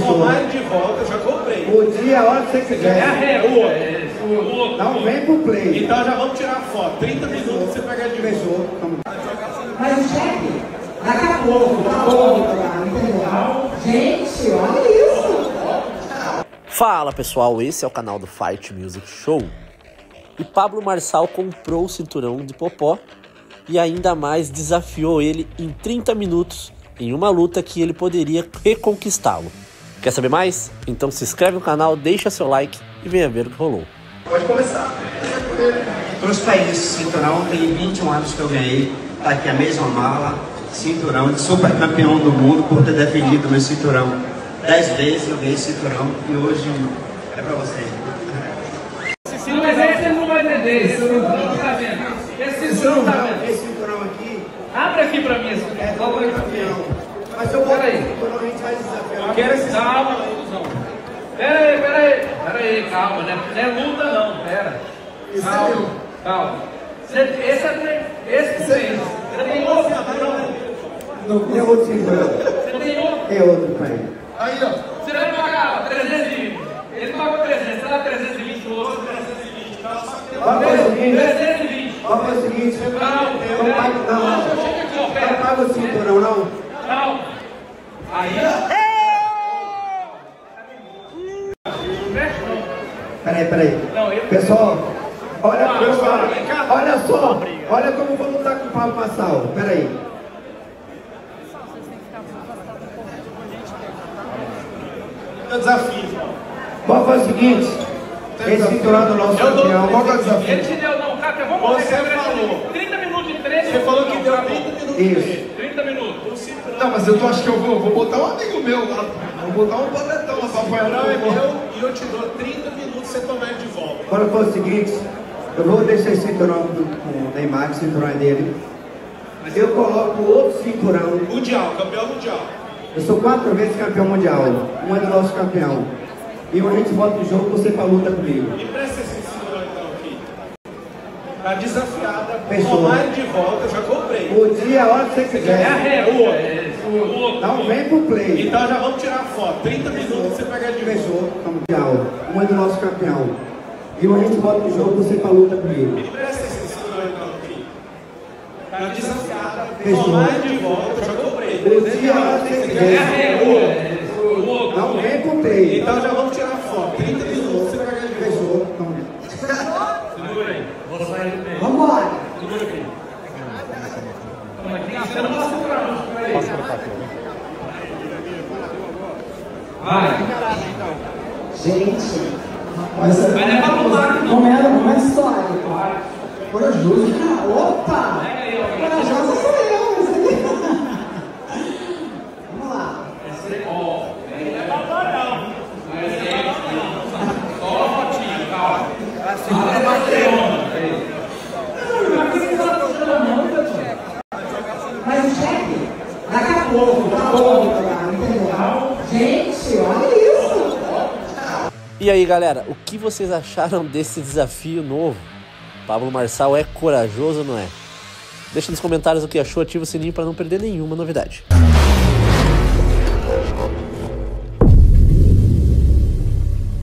Tomar ele de volta, eu já comprei. O dia, a hora que você quiser. É a regra. O outro. O outro. Não vem pro play. Então já vamos tirar foto. 30 minutos você pega de. Tamo. Mas o chefe, daqui a pouco, tá bom, entendeu? Gente, olha isso! Fala pessoal, esse é o canal do Fight Music Show. E Pablo Marçal comprou o cinturão de Popó e ainda mais desafiou ele em 30 minutos em uma luta que ele poderia reconquistá-lo. Quer saber mais? Então se inscreve no canal, deixa seu like e venha ver o que rolou. Pode começar. Trouxe pra isso, cinturão, tem 21 anos que eu ganhei, tá aqui a mesma mala, cinturão de super campeão do mundo por ter defendido meu cinturão. 10 vezes eu ganhei cinturão e hoje é pra vocês. Não, mas aí você não vai entender, esse não tá vendo. Esse cinturão tá vendo. Esse cinturão aqui Abre aqui pra mim esse é cinturão. do campeão. Mas eu vou. Peraí. Cinturão a gente vai desafiar. Quero esse calma, ilusão. Pera aí, pera aí. Pera aí, calma, né? Não é luta não, pera. É Calma, calma. Você- Esse é esse não tem. Você tem outro cinturão? Não tem outro cinturão. Você tem outro? Tem outro ele. Aí, ó. Você vai pagar 320. Ele pagou 300, você dá 320 o outro 320. Vamos fazer o seguinte. 320. Vamos fazer o seguinte. Não, Não paga, não. Ó, Não paga o cinturão, não. Não. Aí. Peraí, peraí. Pessoal, olha, cá. olha só. Olha como eu vou lutar com o Pablo Massal. Peraí. É desafio. Vamos fazer o seguinte. Esse cinturão do nosso Eu dou- campeão. Qual é o Ele desafio? te deu, não, Cátia, vamos Você fazer falou. 30 minutos de treino. Você falou que deu Tá bom. 30 minutos. Isso. 30 minutos. Não, mas eu tô, acho que eu vou, vou botar um amigo meu lá. Vou botar um pra O apoiar cinturão é o meu e eu te dou 30 minutos você tomar ele de volta. Bora fazer o seguinte. Eu vou deixar esse cinturão do- com o Neymar, o cinturão é dele. Eu coloco outro cinturão. Mundial, campeão mundial. Eu sou quatro vezes campeão mundial. Um é do nosso campeão. E a gente bota o jogo, você pra luta comigo. Me presta esse cinturão então aqui. Tá desafiada. Fechou. Tomar ele de volta, eu já comprei. O dia, a hora que você É a quiser. regra. O outro. O outro. Não vem pro play. Então já vamos tirar foto. 30 minutos você pega ele de volta. Fechou. Mundial. Um é do nosso campeão. E a gente bota o jogo, você pra luta comigo. Me presta esse cinturão então aqui. Tá desafiada. Fechou. Tomar ele de volta, já comprei. O dia, a É a outro. Não vem pro play. Então já vamos tirar foto. 30 minutos você pega ele de volta. Fechou. Segura aí. Vou sair do meio. Vambora! Segura aqui. Toma aqui. Você não passa por aí. Posso colocar aqui. Vai. Gente, essa Vai levar pro lado. como é, como é a história? Corajoso, cara. Opa! Corajosa sou eu, isso aqui. Vamos lá. Só uma fotinha, calma. Mas o chefe, daqui a pouco, tá bom, tá, entendeu? Gente! E aí galera, o que vocês acharam desse desafio novo? Pablo Marçal é corajoso não é? Deixa nos comentários o que achou, ativa o sininho para não perder nenhuma novidade.